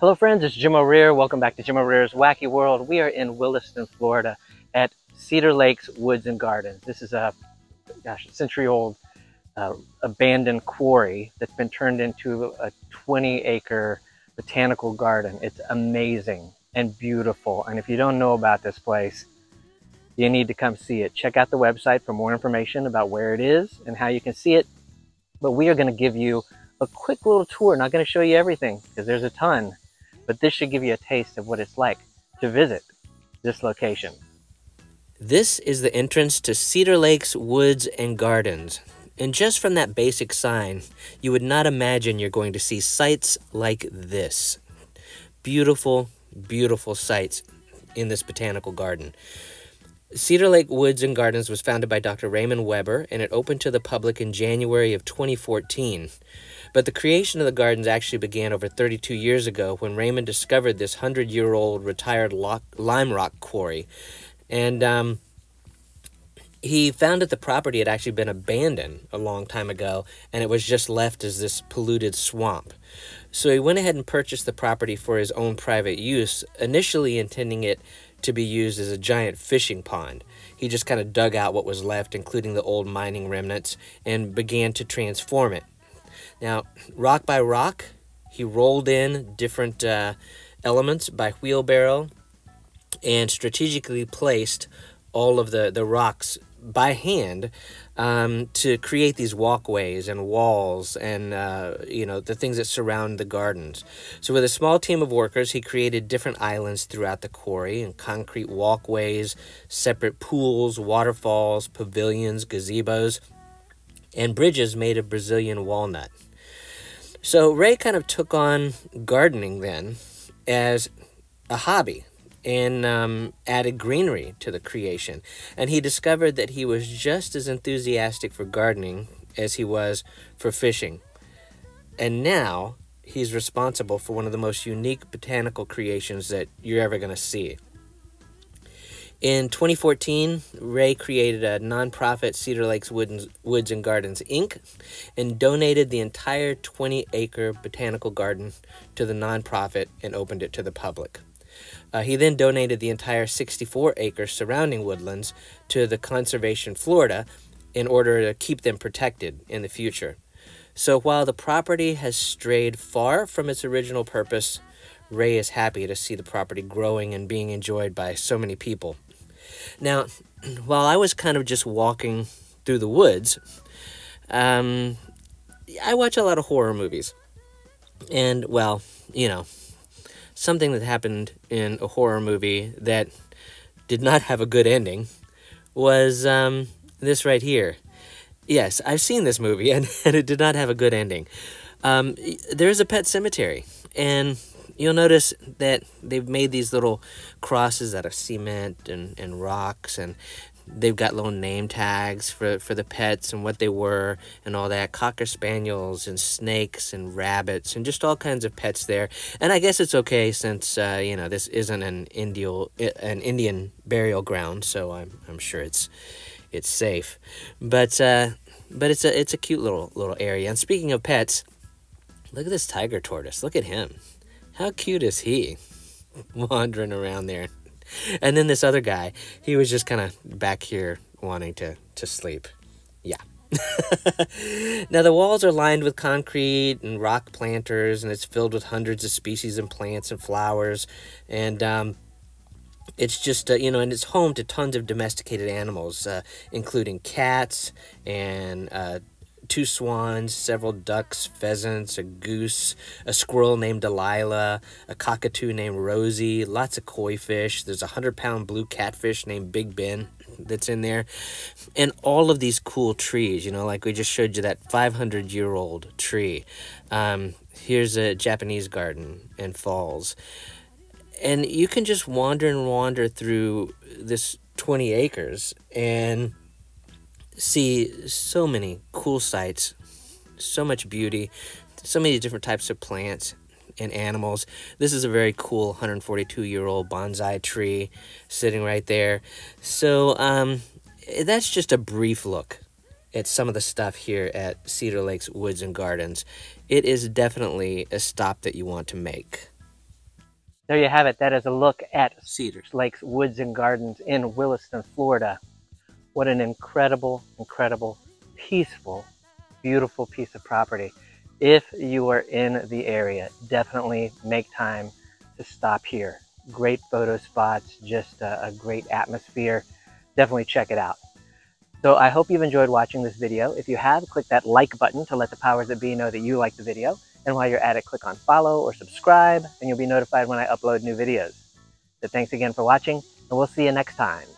Hello friends, it's Jim O'Rear. Welcome back to Jim O'Rear's Wacky World. We are in Williston, Florida at Cedar Lakes Woods and Gardens. This is a, gosh, century old uh, abandoned quarry that's been turned into a 20 acre botanical garden. It's amazing and beautiful. And if you don't know about this place, you need to come see it. Check out the website for more information about where it is and how you can see it. But we are going to give you a quick little tour. Not going to show you everything because there's a ton but this should give you a taste of what it's like to visit this location. This is the entrance to Cedar Lakes Woods and Gardens. And just from that basic sign, you would not imagine you're going to see sights like this. Beautiful, beautiful sights in this botanical garden. Cedar Lake Woods and Gardens was founded by Dr. Raymond Webber and it opened to the public in January of 2014. But the creation of the gardens actually began over 32 years ago when Raymond discovered this 100 year old retired lime rock quarry. And um, he found that the property had actually been abandoned a long time ago and it was just left as this polluted swamp. So he went ahead and purchased the property for his own private use, initially intending it to be used as a giant fishing pond. He just kind of dug out what was left, including the old mining remnants, and began to transform it. Now, rock by rock, he rolled in different uh, elements by wheelbarrow and strategically placed all of the, the rocks by hand um, to create these walkways and walls and uh, you know the things that surround the gardens. So with a small team of workers, he created different islands throughout the quarry and concrete walkways, separate pools, waterfalls, pavilions, gazebos, and bridges made of Brazilian walnut. So Ray kind of took on gardening then as a hobby and um, added greenery to the creation. And he discovered that he was just as enthusiastic for gardening as he was for fishing. And now he's responsible for one of the most unique botanical creations that you're ever going to see. In 2014, Ray created a nonprofit Cedar Lakes Woods, Woods and Gardens Inc. and donated the entire 20 acre botanical garden to the nonprofit and opened it to the public. Uh, he then donated the entire 64 acres surrounding woodlands to the Conservation Florida in order to keep them protected in the future. So while the property has strayed far from its original purpose, Ray is happy to see the property growing and being enjoyed by so many people. Now, while I was kind of just walking through the woods, um, I watch a lot of horror movies. And, well, you know, something that happened in a horror movie that did not have a good ending was um, this right here. Yes, I've seen this movie, and, and it did not have a good ending. Um, there's a pet cemetery, and you'll notice that they've made these little crosses out of cement and, and rocks and they've got little name tags for, for the pets and what they were and all that. Cocker spaniels and snakes and rabbits and just all kinds of pets there. And i guess it's okay since uh, you know this isn't an indian an indian burial ground so i'm, I'm sure it's it's safe. But uh, but it's a it's a cute little little area. And speaking of pets look at this tiger tortoise. Look at him. How cute is he? Wandering around there. And then this other guy, he was just kind of back here wanting to, to sleep. Yeah. now, the walls are lined with concrete and rock planters, and it's filled with hundreds of species and plants and flowers. And um, it's just, uh, you know, and it's home to tons of domesticated animals, uh, including cats and uh, two swans, several ducks, pheasants, a goose, a squirrel named Delilah, a cockatoo named Rosie, lots of koi fish. There's a hundred pound blue catfish named Big Ben that's in there. And all of these cool trees, you know, like we just showed you that 500 year old tree. Um, here's a Japanese garden and falls. And you can just wander and wander through this 20 acres and see so many cool sights, so much beauty, so many different types of plants and animals. This is a very cool 142 year old bonsai tree sitting right there. So, um, that's just a brief look at some of the stuff here at Cedar Lakes Woods and Gardens, it is definitely a stop that you want to make. There you have it. That is a look at Cedar Lakes Woods and Gardens in Williston, Florida. What an incredible, incredible, peaceful, beautiful piece of property. If you are in the area, definitely make time to stop here. Great photo spots, just a, a great atmosphere. Definitely check it out. So I hope you've enjoyed watching this video. If you have, click that like button to let the powers that be know that you like the video. And while you're at it, click on follow or subscribe, and you'll be notified when I upload new videos. So thanks again for watching, and we'll see you next time.